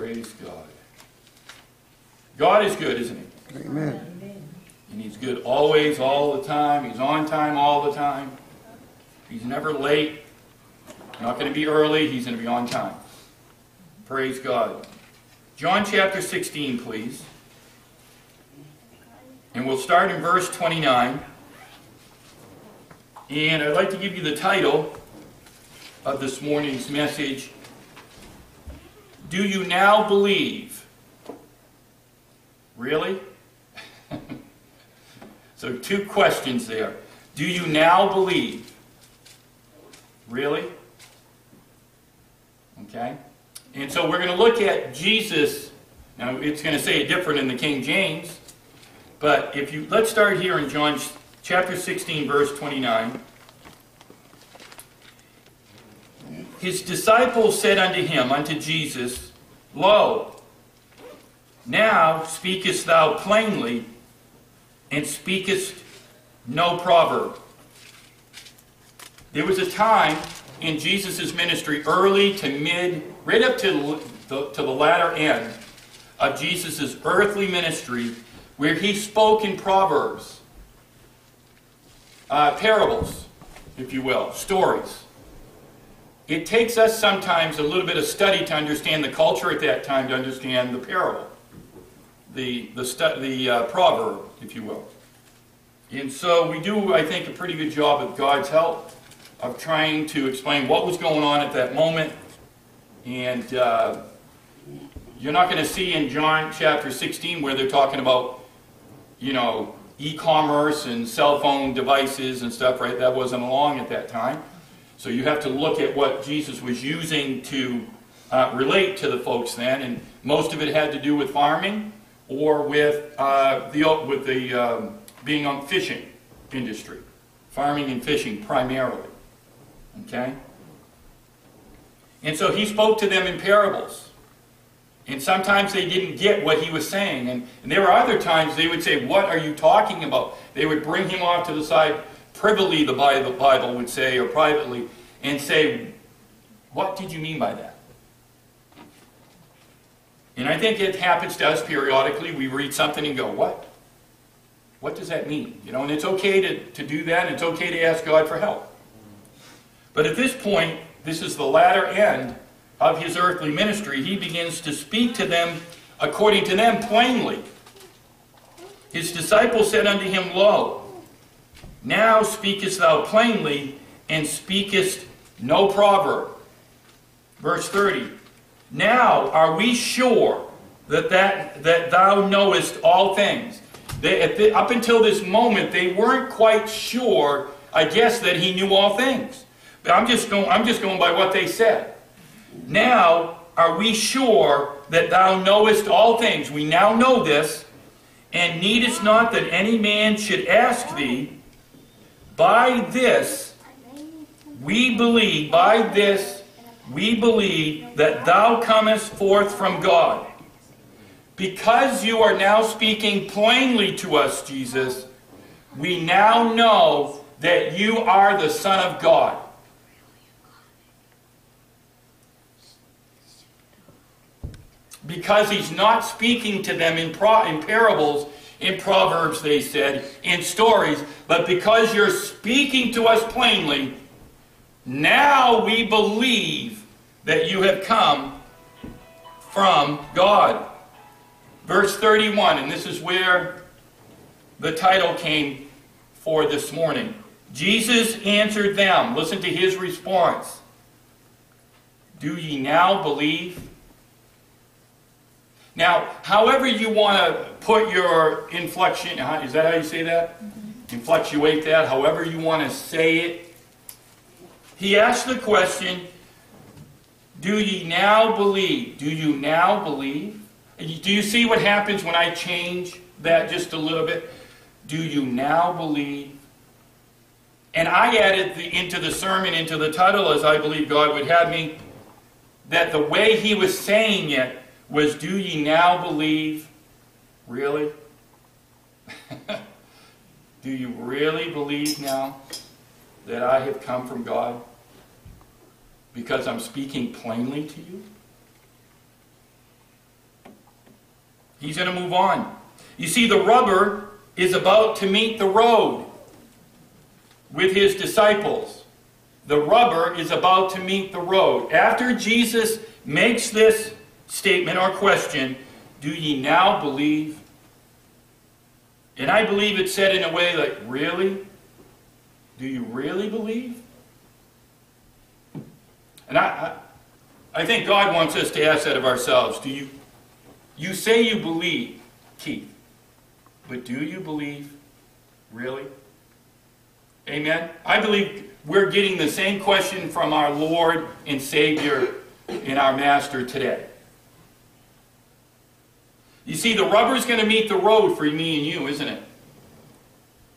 Praise God. God is good, isn't he? Amen. And he's good always, all the time. He's on time all the time. He's never late. Not going to be early. He's going to be on time. Praise God. John chapter 16, please. And we'll start in verse 29. And I'd like to give you the title of this morning's message Do you now believe? Really? so, two questions there. Do you now believe? Really? Okay? And so we're going to look at Jesus. Now, it's going to say it different in the King James. But if you let's start here in John chapter 16 verse 29. His disciples said unto him unto Jesus, Lo, now speakest thou plainly and speakest no proverb. There was a time in Jesus' ministry, early to mid, right up to the, to the latter end of Jesus' earthly ministry, where he spoke in proverbs, uh, parables, if you will, stories. It takes us sometimes a little bit of study to understand the culture at that time, to understand the parable, the, the, the uh, proverb, if you will. And so we do, I think, a pretty good job with God's help of trying to explain what was going on at that moment. And uh, you're not going to see in John chapter 16 where they're talking about, you know, e-commerce and cell phone devices and stuff, right? That wasn't along at that time. So you have to look at what Jesus was using to uh, relate to the folks then, and most of it had to do with farming or with uh, the with the um, being on fishing industry, farming and fishing primarily. Okay? And so he spoke to them in parables. And sometimes they didn't get what he was saying. And, and there were other times they would say, What are you talking about? They would bring him off to the side, privily, the Bible, would say, or privately, and say, What did you mean by that? And I think it happens to us periodically. We read something and go, What? What does that mean? You know, and it's okay to, to do that, it's okay to ask God for help. But at this point, this is the latter end of his earthly ministry. He begins to speak to them according to them plainly. His disciples said unto him, Lo, now speakest thou plainly, and speakest no proverb. Verse 30. Now are we sure that, that, that thou knowest all things? They, the, up until this moment, they weren't quite sure, I guess, that he knew all things. But I'm just going, I'm just going by what they said. Now are we sure that thou knowest all things? We now know this, and needest not that any man should ask thee. By this we believe, by this we believe that thou comest forth from God. Because you are now speaking plainly to us, Jesus, we now know that you are the Son of God. because he's not speaking to them in, in parables, in Proverbs, they said, in stories, but because you're speaking to us plainly, now we believe that you have come from God. Verse 31, and this is where the title came for this morning. Jesus answered them. Listen to his response. Do ye now believe? Now, however you want to put your inflection, is that how you say that? Mm-hmm. Inflectuate that, however you want to say it. He asked the question, Do ye now believe? Do you now believe? Do you see what happens when I change that just a little bit? Do you now believe? And I added the, into the sermon, into the title, as I believe God would have me, that the way he was saying it was, Do ye now believe? Really? Do you really believe now that I have come from God? Because I'm speaking plainly to you? He's going to move on. You see, the rubber is about to meet the road with his disciples. The rubber is about to meet the road. After Jesus makes this statement or question, do ye now believe? And I believe it's said in a way like, really? Do you really believe? And I, I, I think God wants us to ask that of ourselves. Do you, you say you believe, Keith, but do you believe really? Amen? I believe we're getting the same question from our Lord and Savior and our Master today. You see, the rubber's going to meet the road for me and you, isn't it?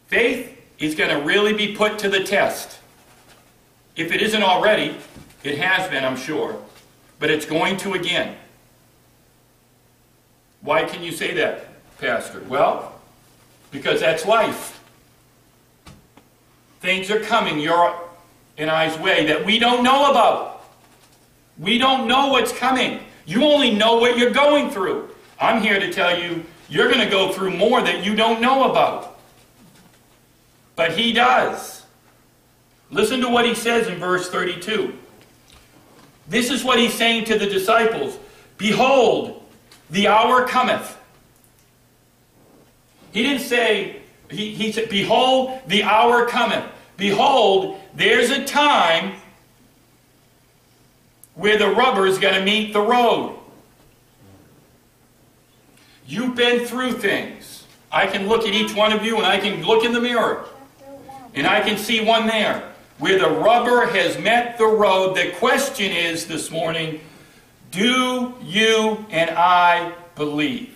Faith is going to really be put to the test. If it isn't already, it has been, I'm sure, but it's going to again. Why can you say that, Pastor? Well, because that's life. Things are coming your and I's way that we don't know about. We don't know what's coming. You only know what you're going through. I'm here to tell you, you're going to go through more that you don't know about. But he does. Listen to what he says in verse 32. This is what he's saying to the disciples Behold, the hour cometh. He didn't say, he, he said, Behold, the hour cometh. Behold, there's a time where the rubber is going to meet the road. You've been through things. I can look at each one of you and I can look in the mirror and I can see one there where the rubber has met the road. The question is this morning do you and I believe?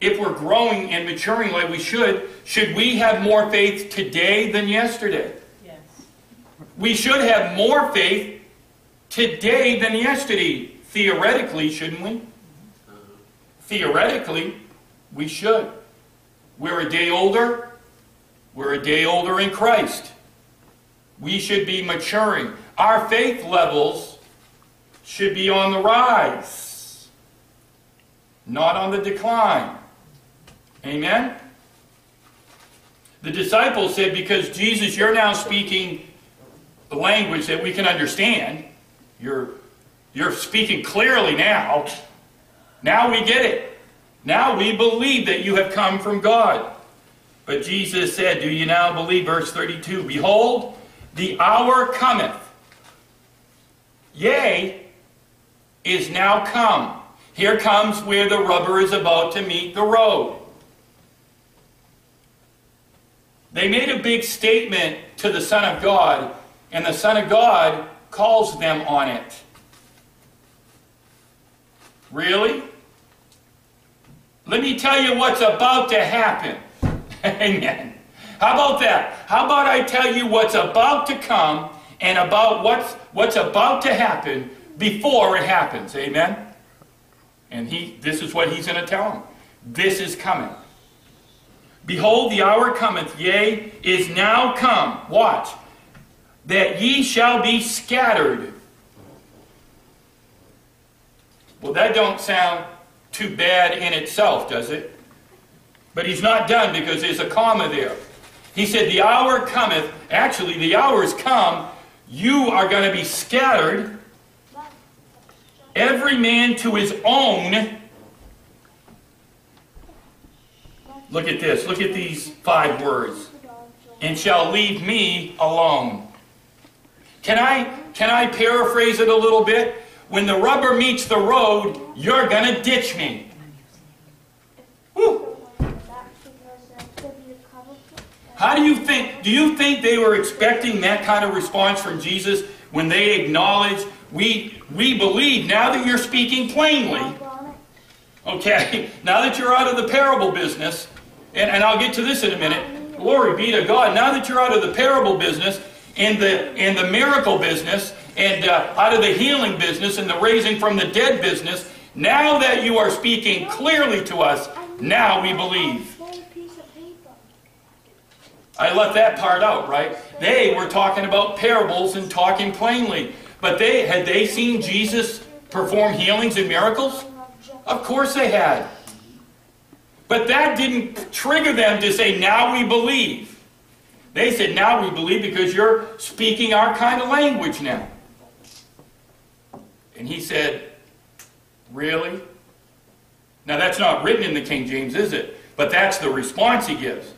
If we're growing and maturing like we should, should we have more faith today than yesterday? Yes. We should have more faith today than yesterday. Theoretically, shouldn't we? Theoretically, we should. We're a day older. We're a day older in Christ. We should be maturing. Our faith levels should be on the rise, not on the decline. Amen? The disciples said, Because Jesus, you're now speaking the language that we can understand. You're, you're speaking clearly now. Now we get it. Now we believe that you have come from God. But Jesus said, Do you now believe? Verse 32 Behold, the hour cometh. Yea, is now come. Here comes where the rubber is about to meet the road. They made a big statement to the Son of God, and the Son of God calls them on it. Really? Let me tell you what's about to happen. Amen. How about that? How about I tell you what's about to come and about what's, what's about to happen before it happens? Amen? And he, this is what he's going to tell them. This is coming. Behold, the hour cometh, yea, is now come. Watch. That ye shall be scattered. Well, that don't sound too bad in itself, does it? But he's not done because there's a comma there. He said, The hour cometh. Actually, the hour has come. You are going to be scattered, every man to his own. Look at this. Look at these five words. And shall leave me alone. Can I, can I paraphrase it a little bit? When the rubber meets the road, you're going to ditch me. How do you think, do you think they were expecting that kind of response from Jesus when they acknowledged, we, we believe now that you're speaking plainly, okay, now that you're out of the parable business, and, and I'll get to this in a minute, glory be to God, now that you're out of the parable business and the, and the miracle business and uh, out of the healing business and the raising from the dead business, now that you are speaking clearly to us, now we believe. I left that part out, right? They were talking about parables and talking plainly. But they had they seen Jesus perform healings and miracles? Of course they had. But that didn't trigger them to say, now we believe. They said, now we believe because you're speaking our kind of language now. And he said, really? Now that's not written in the King James, is it? But that's the response he gives.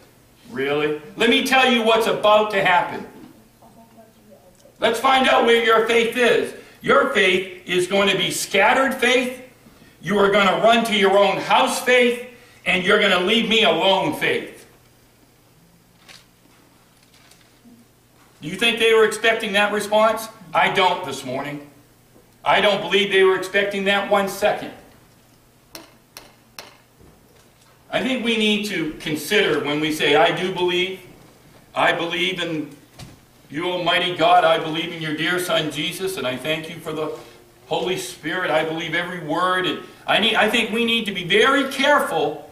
Really? Let me tell you what's about to happen. Let's find out where your faith is. Your faith is going to be scattered faith. You are going to run to your own house faith. And you're going to leave me alone faith. Do you think they were expecting that response? I don't this morning. I don't believe they were expecting that one second. I think we need to consider when we say, I do believe, I believe in you, Almighty God, I believe in your dear Son Jesus, and I thank you for the Holy Spirit. I believe every word. And I, need, I think we need to be very careful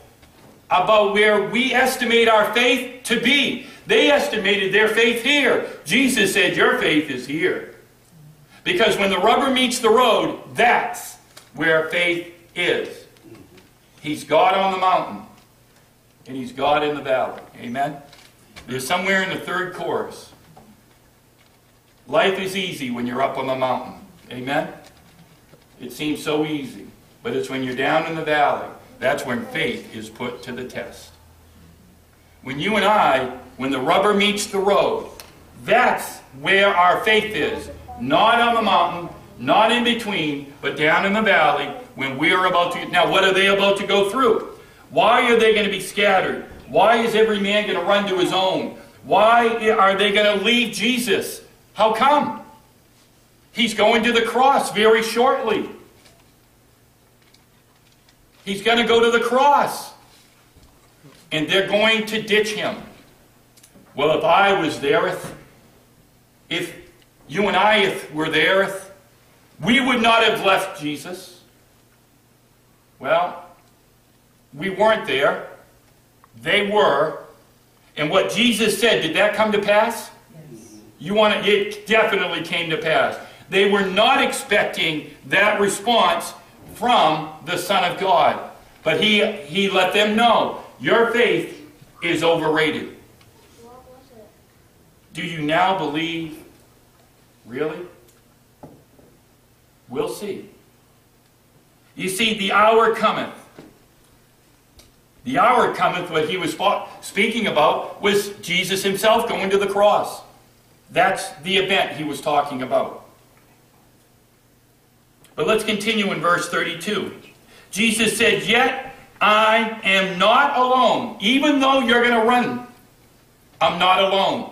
about where we estimate our faith to be. They estimated their faith here. Jesus said, Your faith is here. Because when the rubber meets the road, that's where faith is. He's God on the mountain and he's God in the valley. Amen? There's somewhere in the third chorus. Life is easy when you're up on the mountain. Amen? It seems so easy. But it's when you're down in the valley, that's when faith is put to the test. When you and I, when the rubber meets the road, that's where our faith is. Not on the mountain, not in between, but down in the valley when we are about to. Now, what are they about to go through? Why are they going to be scattered? Why is every man going to run to his own? Why are they going to leave Jesus? How come? He's going to the cross very shortly. He's going to go to the cross. And they're going to ditch him. Well, if I was there, if you and I were there, we would not have left Jesus. Well, we weren't there. They were. And what Jesus said, did that come to pass? Yes. You want to, it definitely came to pass. They were not expecting that response from the Son of God. But he, he let them know, your faith is overrated. Do you now believe? Really? We'll see. You see, the hour cometh the hour cometh, what he was speaking about was Jesus himself going to the cross. That's the event he was talking about. But let's continue in verse 32. Jesus said, Yet I am not alone. Even though you're going to run, I'm not alone.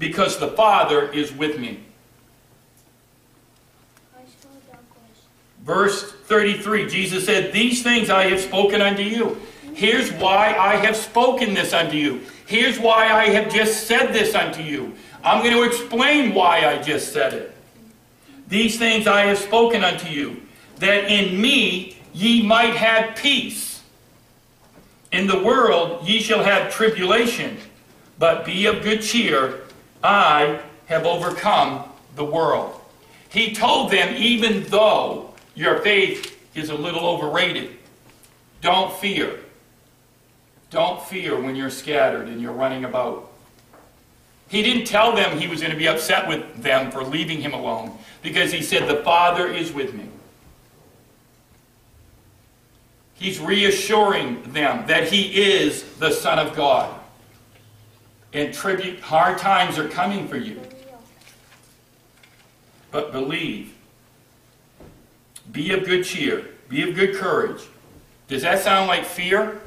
Because the Father is with me. Verse 33, Jesus said, These things I have spoken unto you. Here's why I have spoken this unto you. Here's why I have just said this unto you. I'm going to explain why I just said it. These things I have spoken unto you, that in me ye might have peace. In the world ye shall have tribulation, but be of good cheer. I have overcome the world. He told them, even though your faith is a little overrated. Don't fear. Don't fear when you're scattered and you're running about. He didn't tell them he was going to be upset with them for leaving him alone because he said, The Father is with me. He's reassuring them that he is the Son of God. And tribute, hard times are coming for you. But believe be of good cheer. Be of good courage. Does that sound like fear?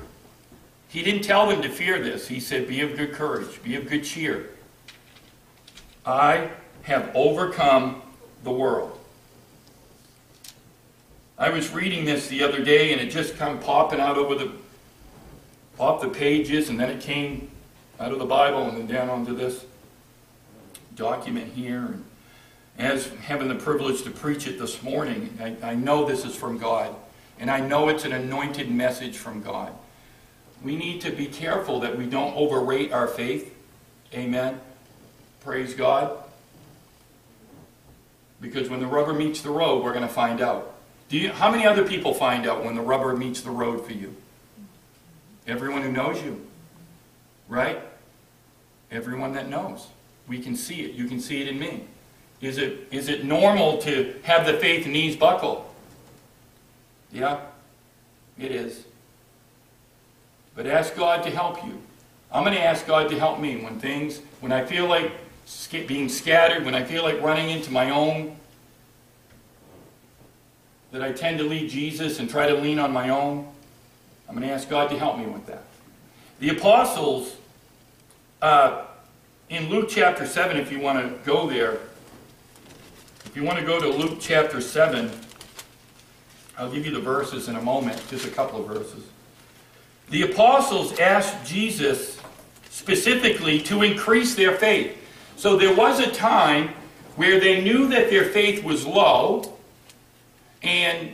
He didn't tell them to fear this. He said, Be of good courage. Be of good cheer. I have overcome the world. I was reading this the other day and it just come popping out over the off the pages and then it came out of the Bible and then down onto this document here. And as having the privilege to preach it this morning, I, I know this is from God. And I know it's an anointed message from God. We need to be careful that we don't overrate our faith. Amen. Praise God. Because when the rubber meets the road, we're going to find out. Do you, how many other people find out when the rubber meets the road for you? Everyone who knows you, right? Everyone that knows. We can see it. You can see it in me. Is it, is it normal to have the faith knees buckle? Yeah, it is. But ask God to help you. I'm going to ask God to help me when things, when I feel like being scattered, when I feel like running into my own, that I tend to leave Jesus and try to lean on my own. I'm going to ask God to help me with that. The apostles, uh, in Luke chapter 7, if you want to go there, if you want to go to Luke chapter 7, I'll give you the verses in a moment, just a couple of verses. The apostles asked Jesus specifically to increase their faith. So there was a time where they knew that their faith was low, and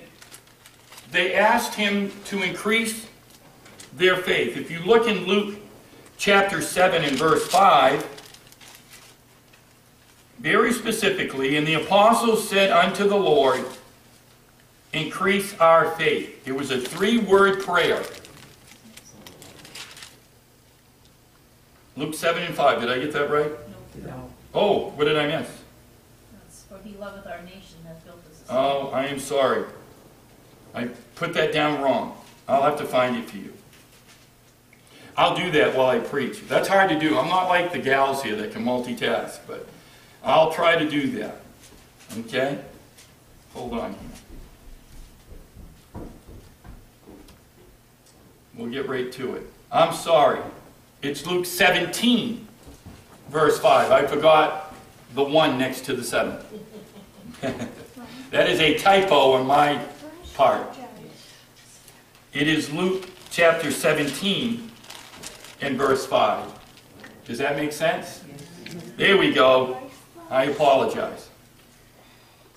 they asked him to increase their faith. If you look in Luke chapter 7 and verse 5, very specifically, and the apostles said unto the Lord, Increase our faith. It was a three word prayer. Luke 7 and 5. Did I get that right? No. Oh, what did I miss? That's for he loveth our nation hath built us Oh, I am sorry. I put that down wrong. I'll have to find it for you. I'll do that while I preach. That's hard to do. I'm not like the gals here that can multitask, but I'll try to do that. Okay? Hold on here. We'll get right to it. I'm sorry. It's Luke 17, verse 5. I forgot the one next to the 7. that is a typo on my part. It is Luke chapter 17 and verse 5. Does that make sense? There we go. I apologize.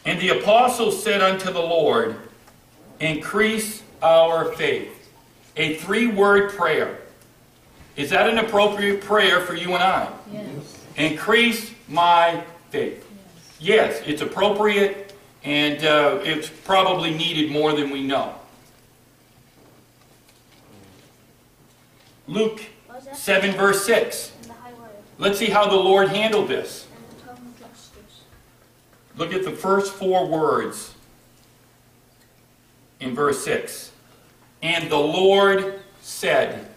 And the apostles said unto the Lord, Increase our faith. A three word prayer. Is that an appropriate prayer for you and I? Yes. Increase my faith. Yes. Yes, it's appropriate and uh, it's probably needed more than we know. Luke 7, verse 6. Let's see how the Lord handled this. Look at the first four words in verse 6. And the Lord said,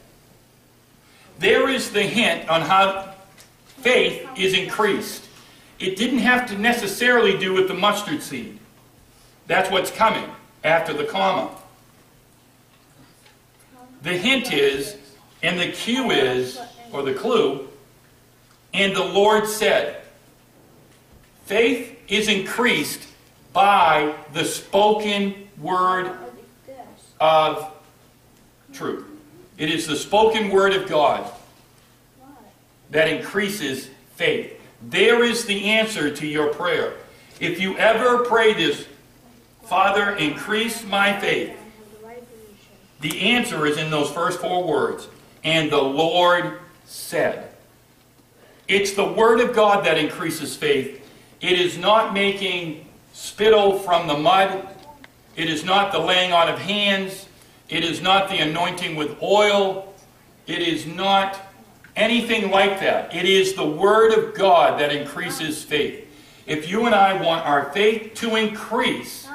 there is the hint on how faith is increased. It didn't have to necessarily do with the mustard seed. That's what's coming after the comma. The hint is, and the cue is, or the clue, and the Lord said, faith is increased by the spoken word of truth. It is the spoken word of God that increases faith. There is the answer to your prayer. If you ever pray this, Father, increase my faith, the answer is in those first four words. And the Lord said. It's the Word of God that increases faith. It is not making spittle from the mud. It is not the laying on of hands. It is not the anointing with oil. It is not anything like that. It is the Word of God that increases faith. If you and I want our faith to increase,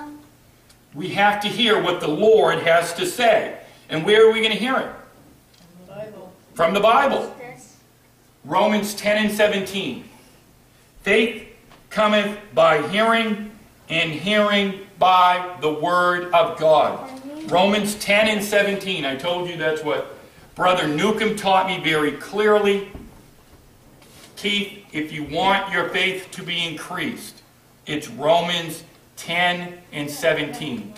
we have to hear what the Lord has to say. And where are we going to hear it? From the Bible. From the Bible. Romans 10 and 17. Faith cometh by hearing, and hearing by the Word of God. Romans 10 and 17. I told you that's what Brother Newcomb taught me very clearly. Keith, if you want your faith to be increased, it's Romans 10 and 17.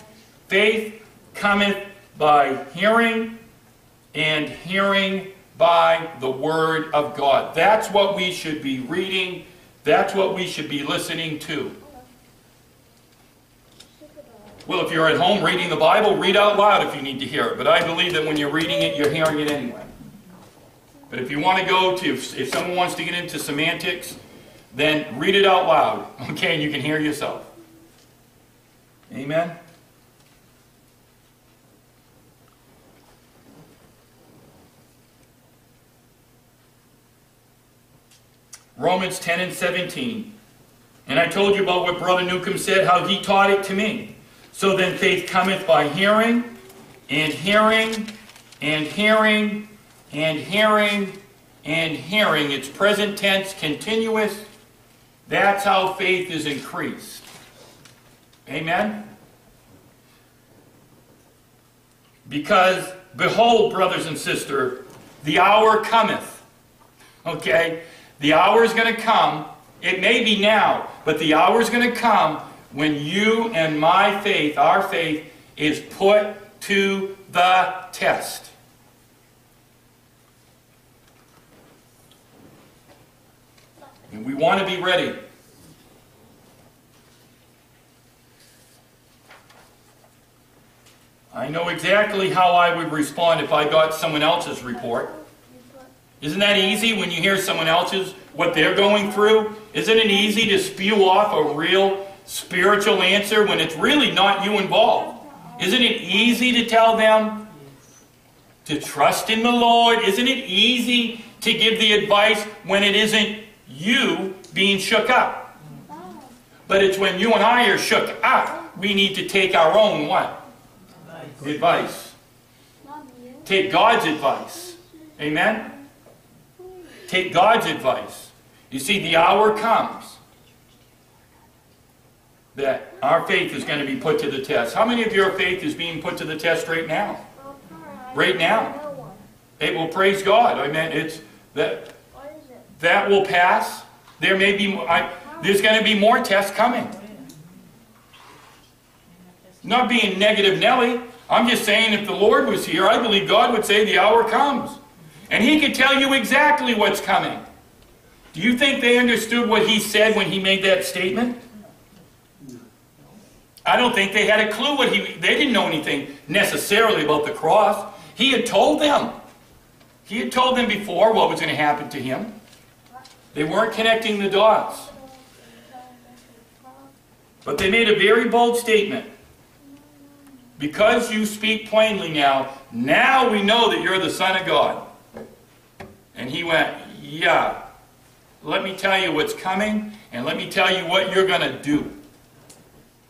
Faith cometh by hearing, and hearing by the Word of God. That's what we should be reading. That's what we should be listening to. Well, if you're at home reading the Bible, read out loud if you need to hear it. But I believe that when you're reading it, you're hearing it anyway. But if you want to go to, if, someone wants to get into semantics, then read it out loud, okay, and you can hear yourself. Amen? Romans 10 and 17. And I told you about what Brother Newcomb said, how he taught it to me. So then faith cometh by hearing, and hearing, and hearing, and hearing, and hearing. It's present tense, continuous. That's how faith is increased. Amen? Because, behold, brothers and sisters, the hour cometh. Okay? The hour is going to come. It may be now, but the hour is going to come when you and my faith, our faith, is put to the test. And we want to be ready. I know exactly how I would respond if I got someone else's report. Isn't that easy when you hear someone else's, what they're going through? Isn't it easy to spew off a real spiritual answer when it's really not you involved? Isn't it easy to tell them to trust in the Lord? Isn't it easy to give the advice when it isn't you being shook up? But it's when you and I are shook up, we need to take our own what? Advice. Take God's advice. Amen? Take God's advice. You see, the hour comes that our faith is going to be put to the test. How many of your faith is being put to the test right now? Right now. It will praise God. I mean, it's that that will pass. There may be I, there's going to be more tests coming. Not being negative, Nelly. I'm just saying if the Lord was here, I believe God would say the hour comes. And he could tell you exactly what's coming. Do you think they understood what he said when he made that statement? I don't think they had a clue what he they didn't know anything necessarily about the cross. He had told them. He had told them before what was going to happen to him. They weren't connecting the dots. But they made a very bold statement. Because you speak plainly now, now we know that you're the Son of God. And he went, Yeah, let me tell you what's coming, and let me tell you what you're going to do.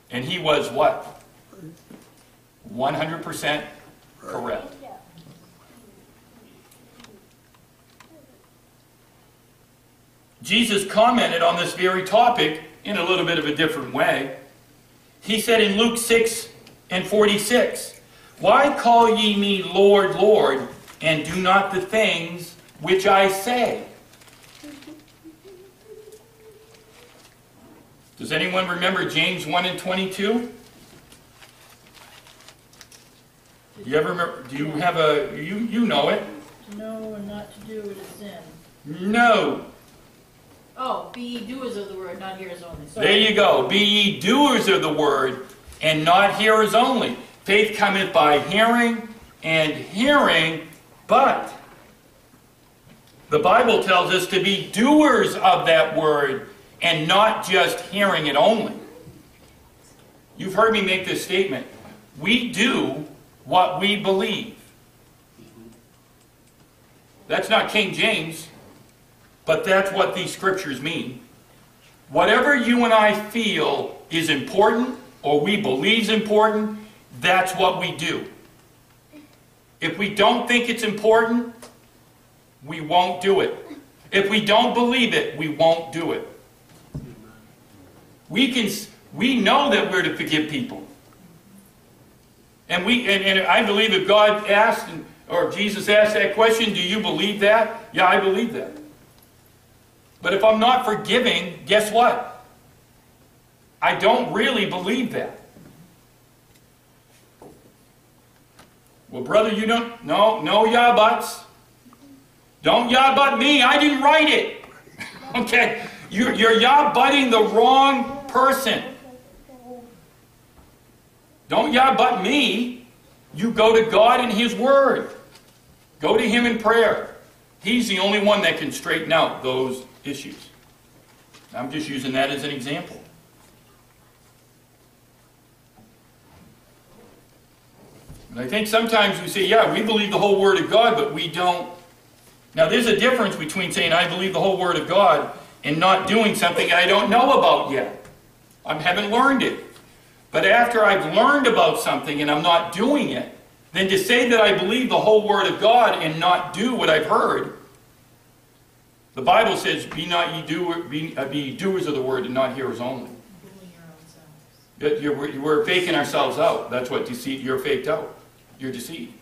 And he was what? 100% correct. Jesus commented on this very topic in a little bit of a different way. He said in Luke 6 and 46, Why call ye me Lord, Lord, and do not the things which I say? Does anyone remember James 1 and 22? Do you ever remember, do you have a, you, you know it? To know and not to do is sin. No. Oh, be ye doers of the word, not hearers only. Sorry. There you go. Be ye doers of the word, and not hearers only. Faith cometh by hearing, and hearing, but the Bible tells us to be doers of that word, and not just hearing it only. You've heard me make this statement. We do what we believe. That's not King James, but that's what these scriptures mean. Whatever you and I feel is important or we believe is important, that's what we do. If we don't think it's important, we won't do it. If we don't believe it, we won't do it. We can we know that we're to forgive people. And we and, and I believe if God asked or Jesus asked that question, do you believe that? Yeah, I believe that. But if I'm not forgiving, guess what? I don't really believe that. Well, brother, you don't no, no yeah buts. Don't yeah but me. I didn't write it. okay? You're, you're yeah butting the wrong person. Don't yeah but me. You go to God and His Word. Go to Him in prayer. He's the only one that can straighten out those issues. I'm just using that as an example. And I think sometimes we say, yeah, we believe the whole Word of God, but we don't. Now, there's a difference between saying, I believe the whole Word of God, and not doing something I don't know about yet. I haven't learned it. But after I've learned about something and I'm not doing it, then to say that I believe the whole Word of God and not do what I've heard, the Bible says, "Be not ye do, be, uh, be doers of the Word and not hearers only." Fooling your own selves. That you're, we're faking ourselves out. That's what deceit. You're faked out. You're deceived.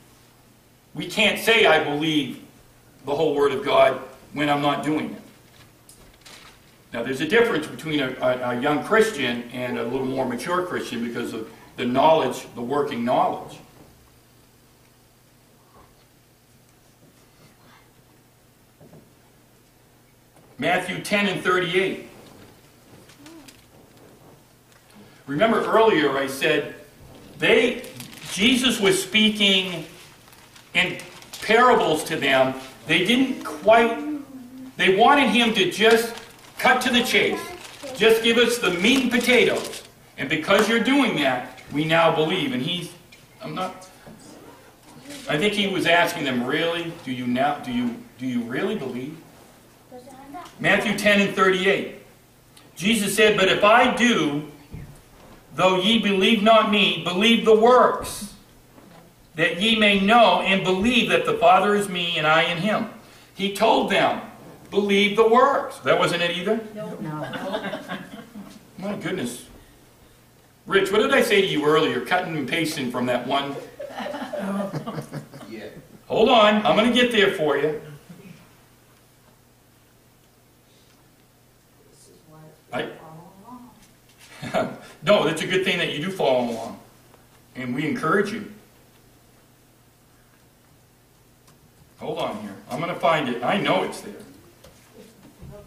We can't say I believe the whole Word of God when I'm not doing it. Now, there's a difference between a, a, a young Christian and a little more mature Christian because of the knowledge, the working knowledge. Matthew 10 and 38. Remember earlier I said they Jesus was speaking in parables to them. They didn't quite they wanted him to just cut to the chase. Just give us the meat and potatoes. And because you're doing that, we now believe. And he's I'm not I think he was asking them, really? Do you now do you do you really believe? Matthew 10 and 38. Jesus said, But if I do, though ye believe not me, believe the works, that ye may know and believe that the Father is me and I in him. He told them, Believe the works. That wasn't it either? Nope. My goodness. Rich, what did I say to you earlier? Cutting and pasting from that one. Yeah. Hold on, I'm going to get there for you. This is why I- it's following along. no, it's a good thing that you do follow along. And we encourage you. Hold on here. I'm going to find it. I know it's there.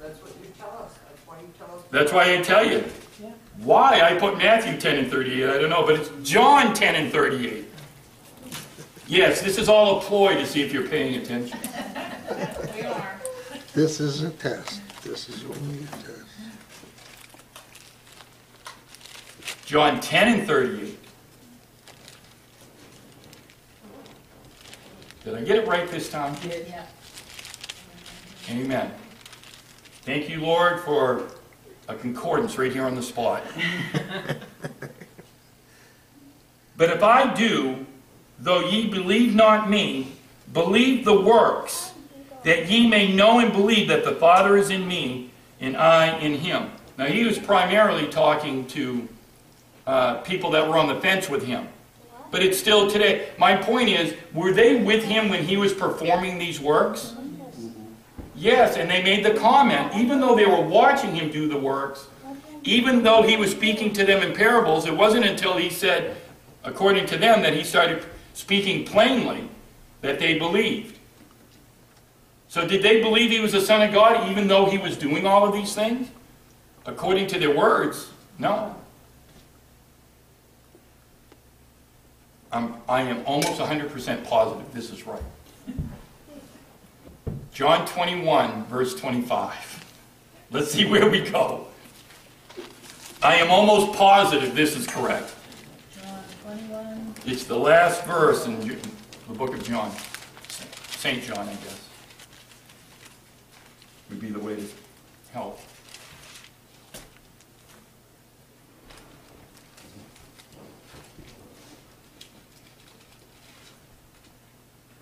That's what you tell us, that's why you tell us. That's why I tell you. Yeah. Why I put Matthew 10 and 38, I don't know, but it's John 10 and 38. Yes, this is all a ploy to see if you're paying attention. We are. This is a test. This is only a test. John 10 and 38. Did I get it right this time? Yeah. Amen. Thank you, Lord, for a concordance right here on the spot. but if I do, though ye believe not me, believe the works, that ye may know and believe that the Father is in me, and I in him. Now, he was primarily talking to uh, people that were on the fence with him. But it's still today. My point is, were they with him when he was performing these works? Yes, and they made the comment, even though they were watching him do the works, even though he was speaking to them in parables, it wasn't until he said, according to them, that he started speaking plainly that they believed. So, did they believe he was the Son of God even though he was doing all of these things? According to their words, no. I'm, I am almost 100% positive this is right. John 21, verse 25. Let's see where we go. I am almost positive this is correct. John twenty-one, It's the last verse in the book of John. St. John, I guess. Would be the way to help.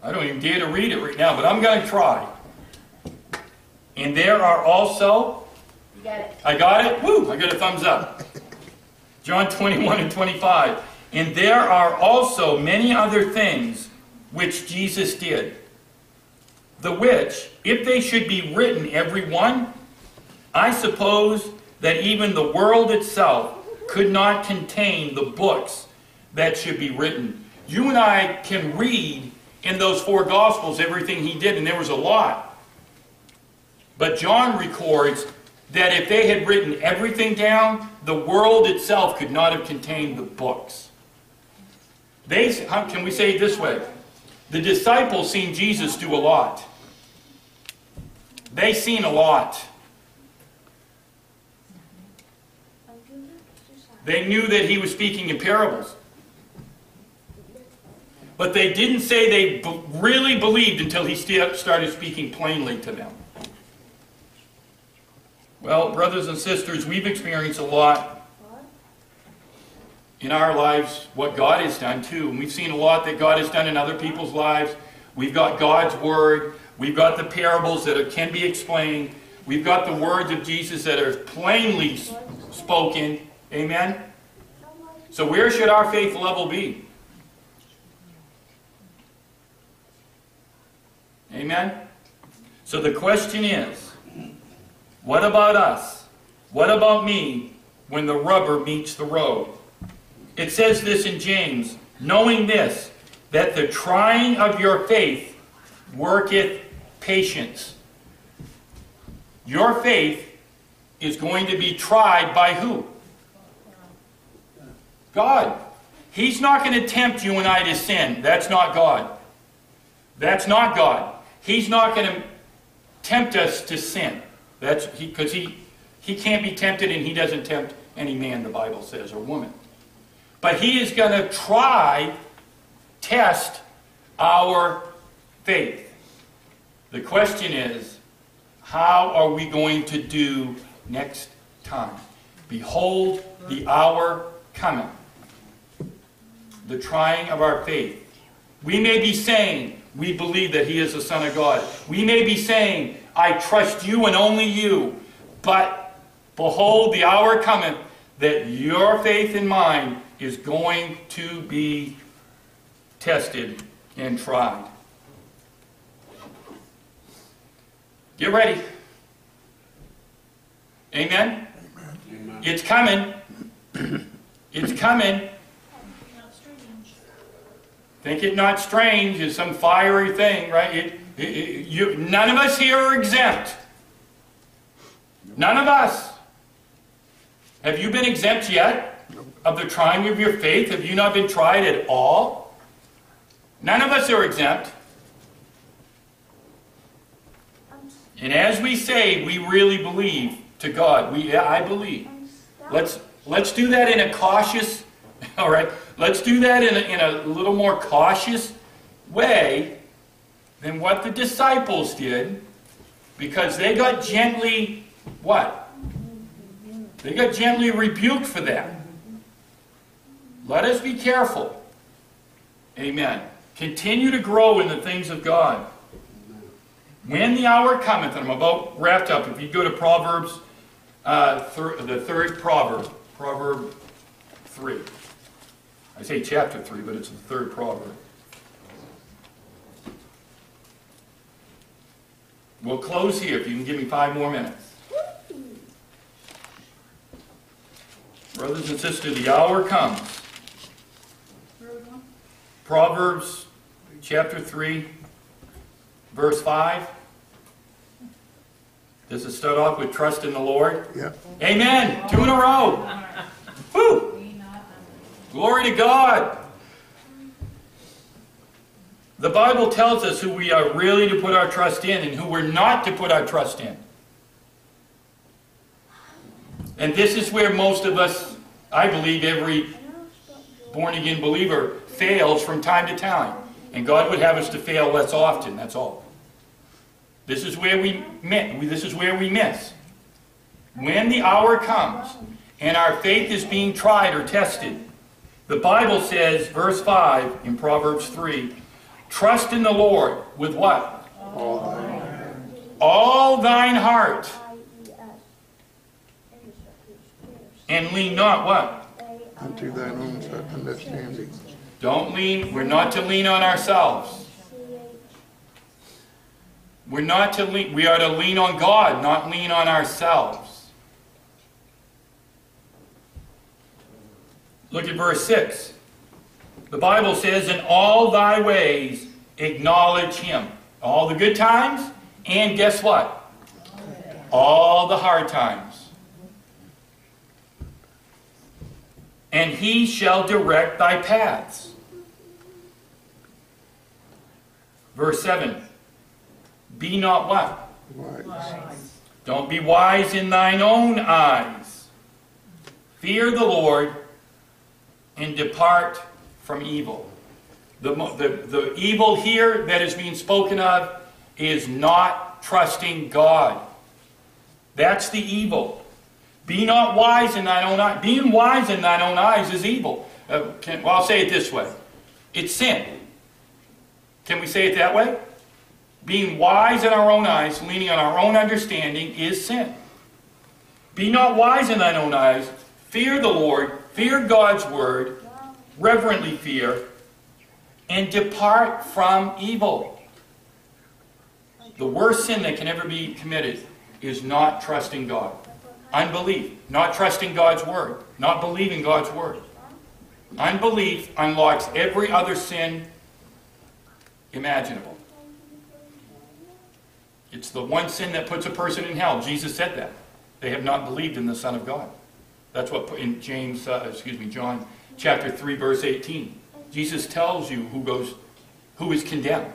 I don't even dare to read it right now, but I'm going to try. And there are also you got it. I got it? Woo! I got a thumbs up. John 21 and 25. And there are also many other things which Jesus did, the which, if they should be written every one, I suppose that even the world itself could not contain the books that should be written. You and I can read in those four Gospels everything he did, and there was a lot. But John records that if they had written everything down, the world itself could not have contained the books. They, can we say it this way? The disciples seen Jesus do a lot. They seen a lot. They knew that he was speaking in parables. But they didn't say they really believed until he started speaking plainly to them. Well, brothers and sisters, we've experienced a lot in our lives what God has done too. And we've seen a lot that God has done in other people's lives. We've got God's Word. We've got the parables that are, can be explained. We've got the words of Jesus that are plainly spoken. Amen? So, where should our faith level be? Amen? So, the question is what about us? What about me when the rubber meets the road? It says this in James knowing this, that the trying of your faith worketh patience. Your faith is going to be tried by who? God. He's not going to tempt you and I to sin. That's not God. That's not God. He's not going to tempt us to sin. That's he because he, he can't be tempted and he doesn't tempt any man, the Bible says, or woman. But he is going to try, test our faith. The question is, how are we going to do next time? Behold, the hour coming. The trying of our faith. We may be saying, we believe that he is the Son of God. We may be saying, I trust you and only you. But behold, the hour cometh that your faith and mine is going to be tested and tried. Get ready. Amen? Amen. It's coming. It's coming. Think it not strange is some fiery thing, right? It- you, none of us here are exempt. None of us. Have you been exempt yet of the trying of your faith? Have you not been tried at all? None of us are exempt. And as we say, we really believe to God. We, I believe. Let's let's do that in a cautious. All right. Let's do that in a, in a little more cautious way than what the disciples did, because they got gently what? They got gently rebuked for that. Let us be careful. Amen. Continue to grow in the things of God. When the hour cometh, and I'm about wrapped up. If you go to Proverbs, uh, thir- the third proverb, Proverb 3. I say chapter 3, but it's the third proverb. We'll close here if you can give me five more minutes. Brothers and sisters, the hour comes. Proverbs chapter 3, verse 5. Does it start off with trust in the Lord? Yep. Amen. Two in a row. Woo. We not under. Glory to God. The Bible tells us who we are really to put our trust in and who we're not to put our trust in. And this is where most of us, I believe, every born again believer fails from time to time. And God would have us to fail less often, that's all. This is where we miss. This is where we miss. When the hour comes and our faith is being tried or tested, the Bible says, verse 5 in Proverbs 3, trust in the Lord with what? All thine heart. And lean not what? Unto thine own understanding. Don't lean, we're not to lean on ourselves. We're not to lean, we are to lean on God, not lean on ourselves. Look at verse 6. The Bible says, In all thy ways acknowledge him. All the good times, and guess what? All the hard times. And he shall direct thy paths. Verse 7. Be not what? Wise. Don't be wise in thine own eyes. Fear the Lord and depart from evil. The, the, the evil here that is being spoken of is not trusting God. That's the evil. Be not wise in thine own eyes. Being wise in thine own eyes is evil. Uh, can, well, I'll say it this way it's sin. Can we say it that way? Being wise in our own eyes, leaning on our own understanding, is sin. Be not wise in thine own eyes. Fear the Lord, fear God's word, reverently fear, and depart from evil. The worst sin that can ever be committed is not trusting God. Unbelief, not trusting God's word, not believing God's word. Unbelief unlocks every other sin imaginable. It's the one sin that puts a person in hell. Jesus said that. They have not believed in the Son of God. That's what in James, uh, excuse me, John chapter 3 verse 18. Jesus tells you who goes who is condemned.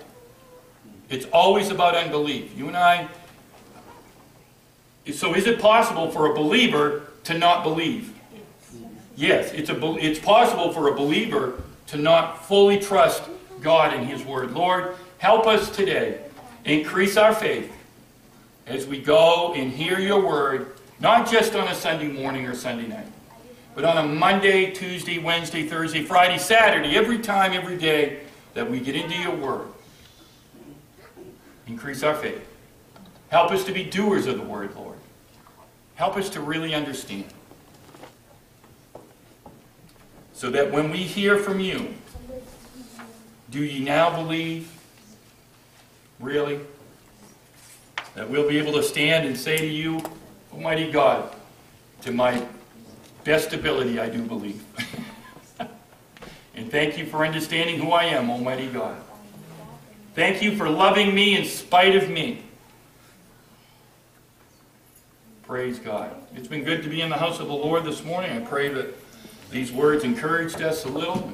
It's always about unbelief. You and I so is it possible for a believer to not believe? Yes, it's, a, it's possible for a believer to not fully trust God and His Word. Lord, help us today. Increase our faith as we go and hear your Word, not just on a Sunday morning or Sunday night, but on a Monday, Tuesday, Wednesday, Thursday, Friday, Saturday, every time, every day that we get into your Word. Increase our faith. Help us to be doers of the Word, Lord. Help us to really understand. So that when we hear from you, do ye now believe? Really? That we'll be able to stand and say to you, Almighty God, to my best ability, I do believe. and thank you for understanding who I am, Almighty God. Thank you for loving me in spite of me. Praise God. It's been good to be in the house of the Lord this morning. I pray that these words encouraged us a little,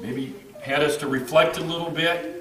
maybe had us to reflect a little bit.